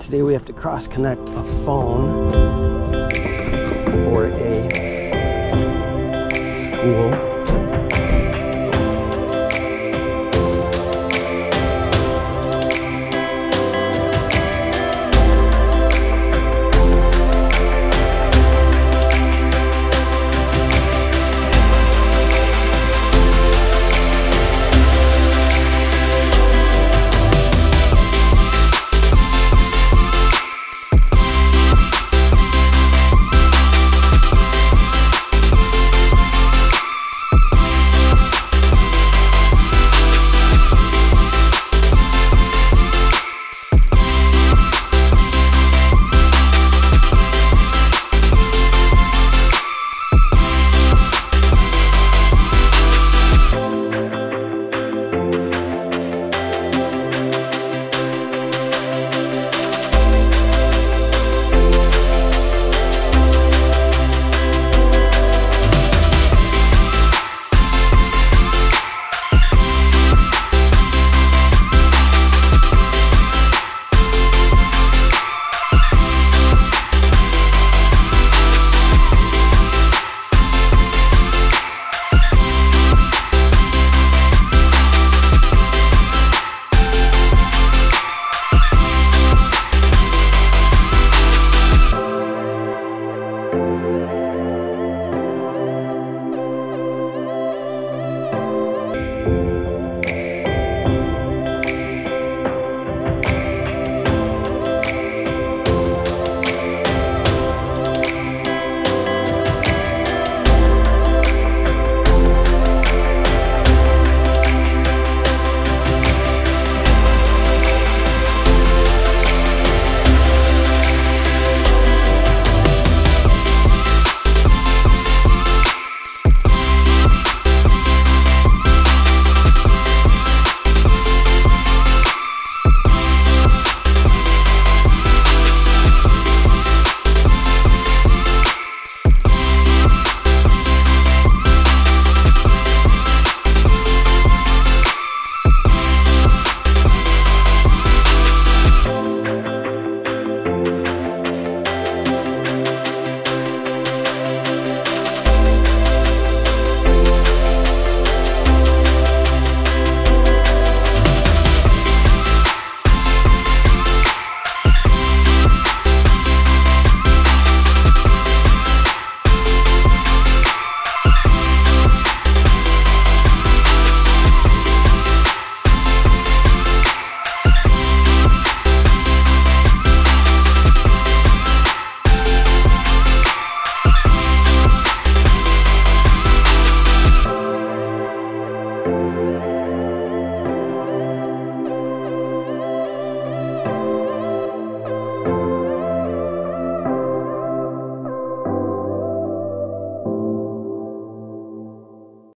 Today we have to cross connect a phone for a school.